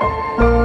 Música